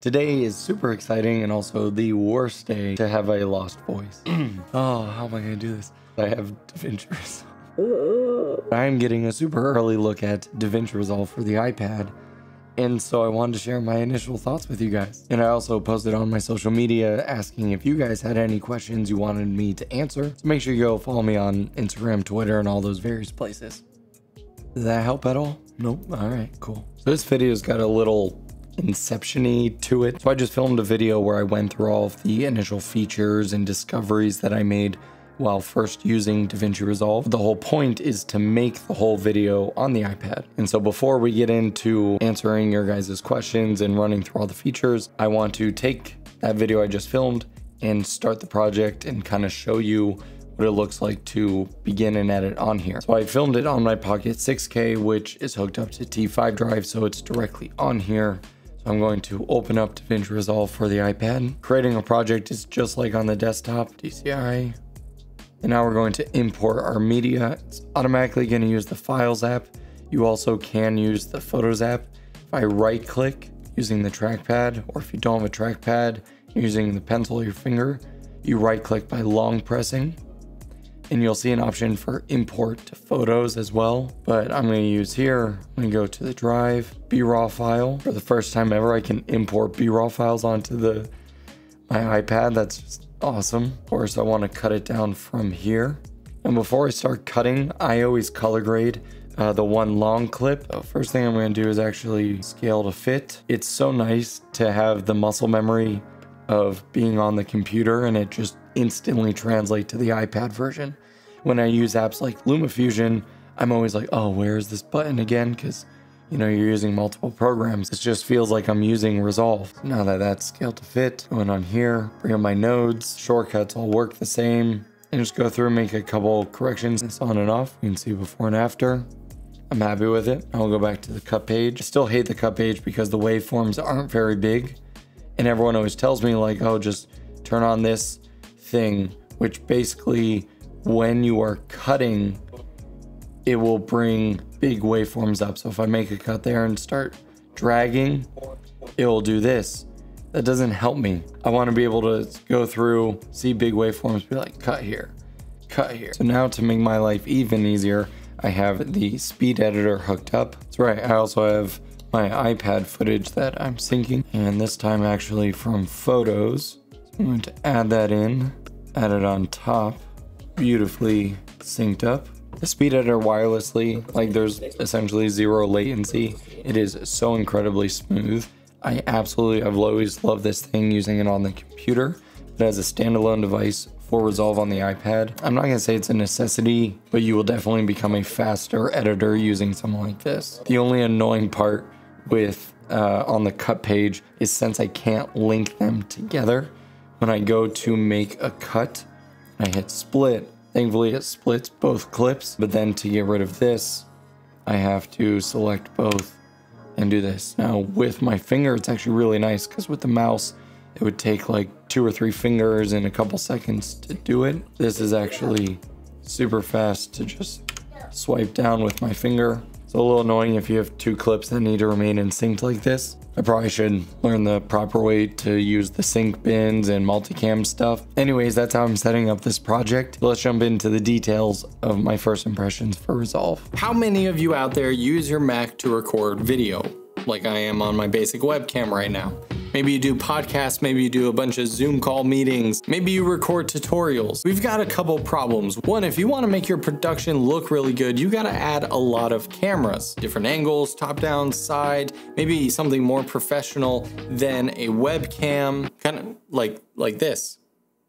Today is super exciting and also the worst day to have a lost voice. oh, how am I going to do this? I have DaVinci Resolve. I'm getting a super early look at DaVinci Resolve for the iPad, and so I wanted to share my initial thoughts with you guys. And I also posted on my social media asking if you guys had any questions you wanted me to answer. So make sure you go follow me on Instagram, Twitter, and all those various places. Did that help at all? Nope. All right, cool. So this video's got a little inception-y to it. So I just filmed a video where I went through all of the initial features and discoveries that I made while first using DaVinci Resolve. The whole point is to make the whole video on the iPad. And so before we get into answering your guys' questions and running through all the features, I want to take that video I just filmed and start the project and kind of show you what it looks like to begin and edit on here. So I filmed it on my Pocket 6K, which is hooked up to T5 drive, so it's directly on here. I'm going to open up DaVinci Resolve for the iPad. Creating a project is just like on the desktop, DCI. And now we're going to import our media. It's automatically going to use the Files app. You also can use the Photos app. If I right click using the trackpad, or if you don't have a trackpad, using the pencil or your finger, you right click by long pressing and you'll see an option for import to photos as well. But I'm going to use here, I'm to go to the drive, B-raw file. For the first time ever, I can import B-raw files onto the my iPad. That's just awesome. Of course, I want to cut it down from here. And before I start cutting, I always color grade uh, the one long clip. The first thing I'm going to do is actually scale to fit. It's so nice to have the muscle memory of being on the computer and it just instantly translate to the iPad version. When I use apps like LumaFusion, I'm always like, oh, where is this button again? Because, you know, you're using multiple programs. It just feels like I'm using Resolve. Now that that's scaled to fit, going on here, bring up my nodes, shortcuts all work the same, and just go through and make a couple corrections. It's on and off. You can see before and after. I'm happy with it. I'll go back to the cut page. I still hate the cut page because the waveforms aren't very big. And everyone always tells me like, oh, just turn on this thing, which basically when you are cutting, it will bring big waveforms up. So if I make a cut there and start dragging, it will do this. That doesn't help me. I want to be able to go through, see big waveforms, be like, cut here, cut here. So now to make my life even easier, I have the speed editor hooked up. That's right, I also have my iPad footage that I'm syncing, and this time actually from photos. I'm going to add that in, add it on top, beautifully synced up. The speed editor wirelessly, like there's essentially zero latency. It is so incredibly smooth. I absolutely, I've always loved this thing using it on the computer, but as a standalone device for Resolve on the iPad, I'm not gonna say it's a necessity, but you will definitely become a faster editor using something like this. The only annoying part with uh, on the cut page is since I can't link them together, when I go to make a cut, I hit split. Thankfully it splits both clips, but then to get rid of this, I have to select both and do this. Now with my finger, it's actually really nice because with the mouse, it would take like two or three fingers and a couple seconds to do it. This is actually super fast to just swipe down with my finger. It's a little annoying if you have two clips that need to remain in sync like this. I probably should learn the proper way to use the sync bins and multicam stuff. Anyways, that's how I'm setting up this project. Let's jump into the details of my first impressions for Resolve. How many of you out there use your Mac to record video? Like I am on my basic webcam right now. Maybe you do podcasts, maybe you do a bunch of Zoom call meetings, maybe you record tutorials. We've got a couple problems. One, if you want to make your production look really good, you got to add a lot of cameras, different angles, top down, side, maybe something more professional than a webcam, kind of like like this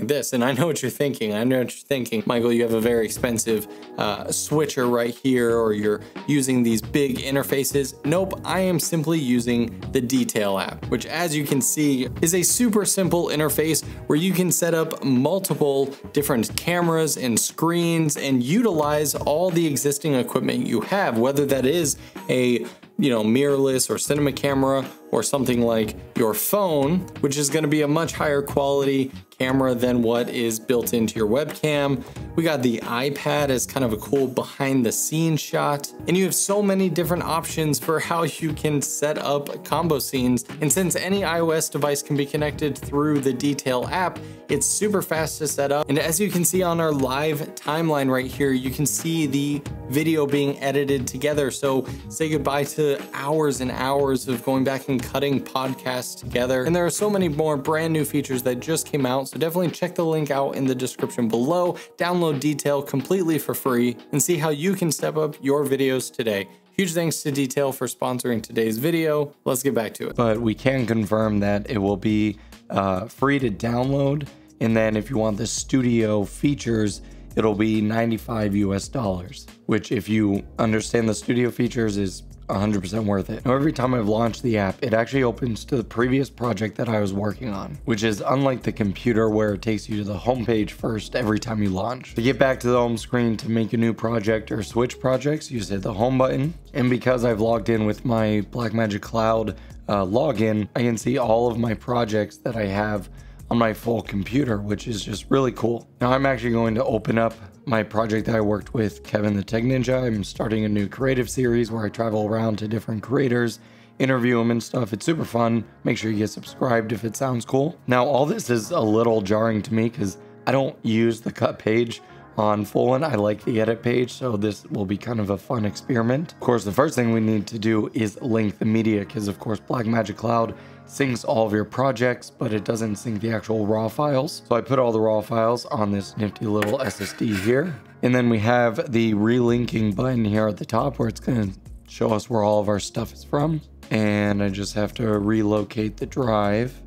like this. And I know what you're thinking. I know what you're thinking. Michael, you have a very expensive uh, switcher right here, or you're using these big interfaces. Nope, I am simply using the Detail app, which as you can see is a super simple interface where you can set up multiple different cameras and screens and utilize all the existing equipment you have, whether that is a you know, mirrorless or cinema camera, or something like your phone, which is gonna be a much higher quality camera than what is built into your webcam. We got the iPad as kind of a cool behind the scenes shot. And you have so many different options for how you can set up combo scenes. And since any iOS device can be connected through the Detail app, it's super fast to set up. And as you can see on our live timeline right here, you can see the video being edited together. So say goodbye to hours and hours of going back and cutting podcasts together. And there are so many more brand new features that just came out so definitely check the link out in the description below, download Detail completely for free, and see how you can step up your videos today. Huge thanks to Detail for sponsoring today's video. Let's get back to it. But we can confirm that it will be uh, free to download. And then if you want the studio features, it'll be 95 US dollars, which if you understand the studio features is 100% worth it. Now, every time I've launched the app, it actually opens to the previous project that I was working on, which is unlike the computer where it takes you to the homepage first every time you launch. To get back to the home screen to make a new project or switch projects, you hit the home button. And because I've logged in with my Blackmagic Cloud uh, login, I can see all of my projects that I have on my full computer, which is just really cool. Now I'm actually going to open up my project that I worked with Kevin the Tech Ninja. I'm starting a new creative series where I travel around to different creators, interview them and stuff. It's super fun. Make sure you get subscribed if it sounds cool. Now, all this is a little jarring to me because I don't use the cut page on Fullin. I like the edit page, so this will be kind of a fun experiment. Of course, the first thing we need to do is link the media because of course Blackmagic Cloud syncs all of your projects, but it doesn't sync the actual raw files. So I put all the raw files on this nifty little SSD here. And then we have the relinking button here at the top where it's gonna show us where all of our stuff is from. And I just have to relocate the drive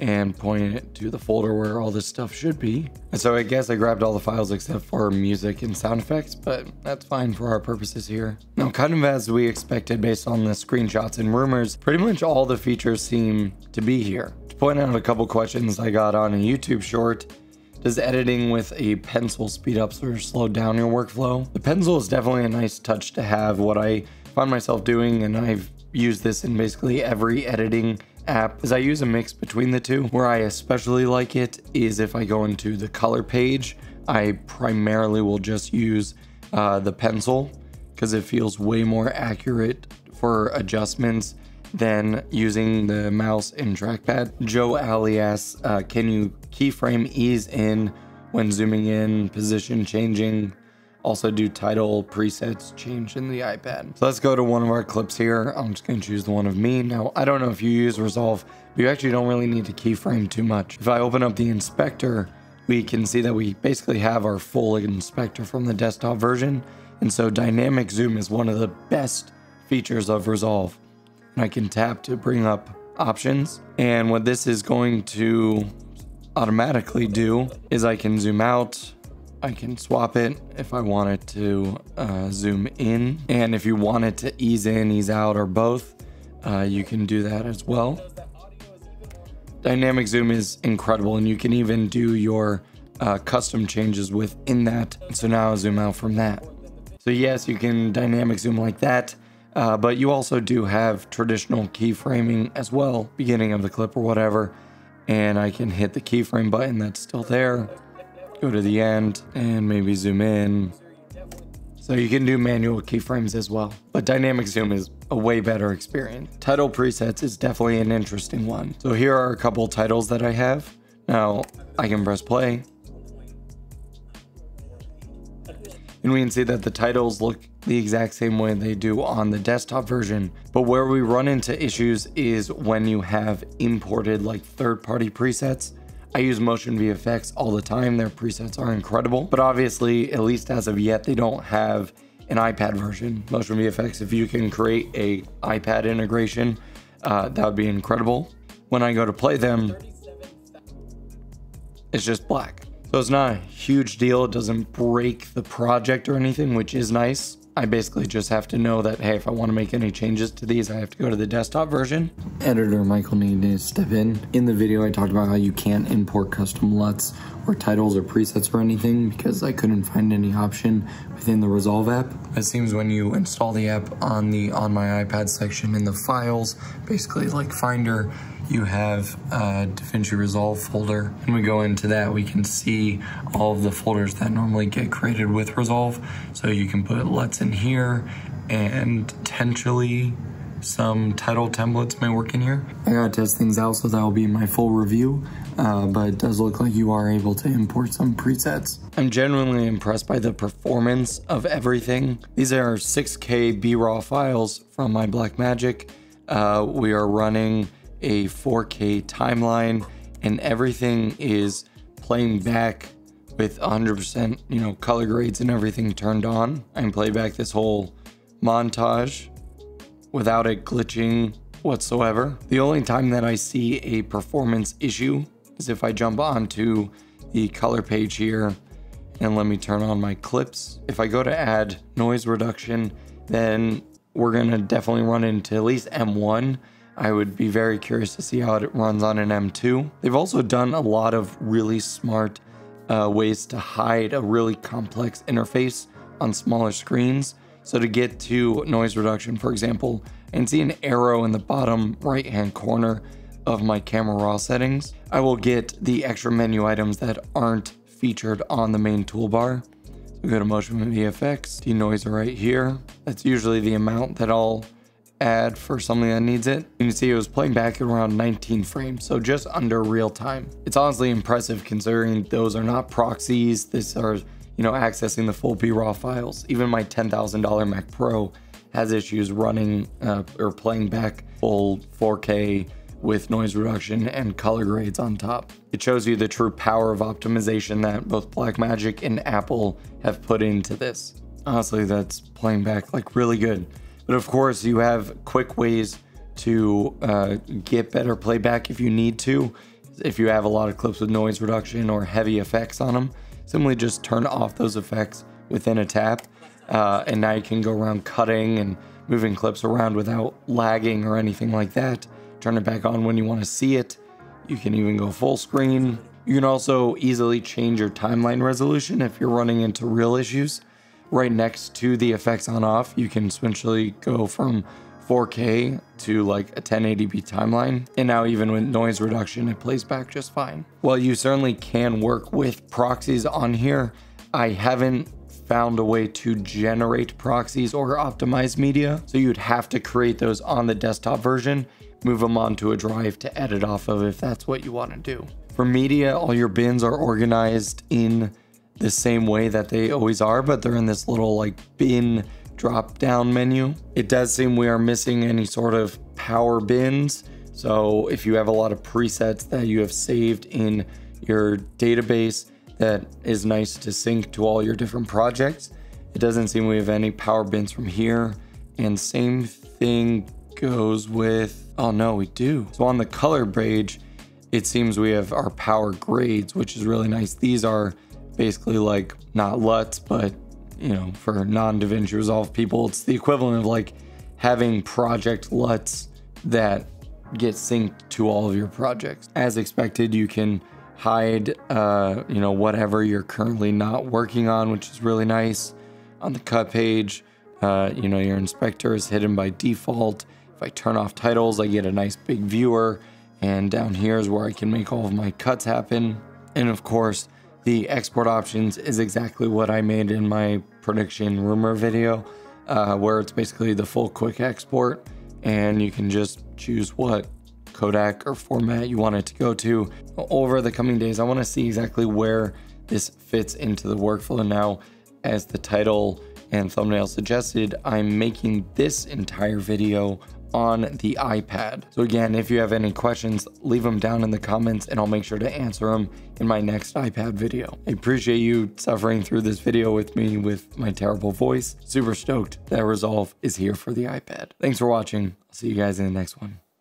and point it to the folder where all this stuff should be. And so I guess I grabbed all the files except for music and sound effects, but that's fine for our purposes here. Now, kind of as we expected based on the screenshots and rumors, pretty much all the features seem to be here. To point out a couple questions I got on a YouTube short, does editing with a pencil speed up or slow down your workflow? The pencil is definitely a nice touch to have. What I find myself doing, and I've used this in basically every editing app is I use a mix between the two. Where I especially like it is if I go into the color page, I primarily will just use uh, the pencil because it feels way more accurate for adjustments than using the mouse and trackpad. Joe Alias, uh, can you keyframe ease in when zooming in, position changing, also do title presets change in the iPad. So let's go to one of our clips here. I'm just gonna choose the one of me. Now, I don't know if you use Resolve, but you actually don't really need to keyframe too much. If I open up the inspector, we can see that we basically have our full inspector from the desktop version. And so dynamic zoom is one of the best features of Resolve. And I can tap to bring up options. And what this is going to automatically do is I can zoom out, I can swap it if I wanted to uh, zoom in. And if you want it to ease in, ease out, or both, uh, you can do that as well. Dynamic zoom is incredible, and you can even do your uh, custom changes within that. So now I'll zoom out from that. So yes, you can dynamic zoom like that, uh, but you also do have traditional keyframing as well, beginning of the clip or whatever. And I can hit the keyframe button that's still there go to the end and maybe zoom in. So you can do manual keyframes as well, but dynamic zoom is a way better experience. Title presets is definitely an interesting one. So here are a couple titles that I have. Now I can press play. And we can see that the titles look the exact same way they do on the desktop version. But where we run into issues is when you have imported like third party presets I use Motion VFX all the time. Their presets are incredible, but obviously, at least as of yet, they don't have an iPad version. Motion VFX, if you can create a iPad integration, uh, that would be incredible. When I go to play them, it's just black. So it's not a huge deal. It doesn't break the project or anything, which is nice. I basically just have to know that, hey, if I want to make any changes to these, I have to go to the desktop version. Editor Michael needed to step in. In the video, I talked about how you can't import custom LUTs or titles or presets or anything because I couldn't find any option within the Resolve app. It seems when you install the app on the On My iPad section in the files, basically like Finder, you have a DaVinci Resolve folder. And we go into that, we can see all of the folders that normally get created with Resolve. So you can put LUTs in here and potentially some title templates may work in here. I gotta test things out, so that will be my full review. Uh, but it does look like you are able to import some presets. I'm genuinely impressed by the performance of everything. These are 6K B-RAW files from my Blackmagic. Uh, we are running a 4K timeline and everything is playing back with 100% you know color grades and everything turned on. I can play back this whole montage without it glitching whatsoever. The only time that I see a performance issue is if I jump onto the color page here and let me turn on my clips. If I go to add noise reduction, then we're gonna definitely run into at least M1 I would be very curious to see how it runs on an M2. They've also done a lot of really smart uh, ways to hide a really complex interface on smaller screens. So to get to noise reduction, for example, and see an arrow in the bottom right hand corner of my camera raw settings, I will get the extra menu items that aren't featured on the main toolbar. So go to Motion Effects, denoiser right here. That's usually the amount that I'll add for something that needs it. You can see it was playing back at around 19 frames, so just under real time. It's honestly impressive considering those are not proxies. This are, you know, accessing the full B-RAW files. Even my $10,000 Mac Pro has issues running uh, or playing back full 4K with noise reduction and color grades on top. It shows you the true power of optimization that both Blackmagic and Apple have put into this. Honestly, that's playing back like really good. But of course, you have quick ways to uh, get better playback if you need to. If you have a lot of clips with noise reduction or heavy effects on them, simply just turn off those effects within a tap. Uh, and now you can go around cutting and moving clips around without lagging or anything like that. Turn it back on when you want to see it. You can even go full screen. You can also easily change your timeline resolution if you're running into real issues right next to the effects on off, you can essentially go from 4K to like a 1080p timeline. And now even with noise reduction, it plays back just fine. While you certainly can work with proxies on here, I haven't found a way to generate proxies or optimize media. So you'd have to create those on the desktop version, move them onto a drive to edit off of if that's what you want to do. For media, all your bins are organized in the same way that they always are, but they're in this little like bin drop down menu. It does seem we are missing any sort of power bins. So if you have a lot of presets that you have saved in your database that is nice to sync to all your different projects, it doesn't seem we have any power bins from here. And same thing goes with, oh no, we do. So on the color page, it seems we have our power grades, which is really nice. These are basically like not LUTs, but you know, for non DaVinci Resolve people, it's the equivalent of like having project LUTs that get synced to all of your projects. As expected, you can hide, uh, you know, whatever you're currently not working on, which is really nice. On the cut page, uh, you know, your inspector is hidden by default. If I turn off titles, I get a nice big viewer. And down here is where I can make all of my cuts happen. And of course, the export options is exactly what I made in my prediction rumor video, uh, where it's basically the full quick export and you can just choose what codec or format you want it to go to. Over the coming days, I want to see exactly where this fits into the workflow now. As the title and thumbnail suggested, I'm making this entire video on the iPad. So again, if you have any questions, leave them down in the comments and I'll make sure to answer them in my next iPad video. I appreciate you suffering through this video with me with my terrible voice. Super stoked that Resolve is here for the iPad. Thanks for watching. I'll see you guys in the next one.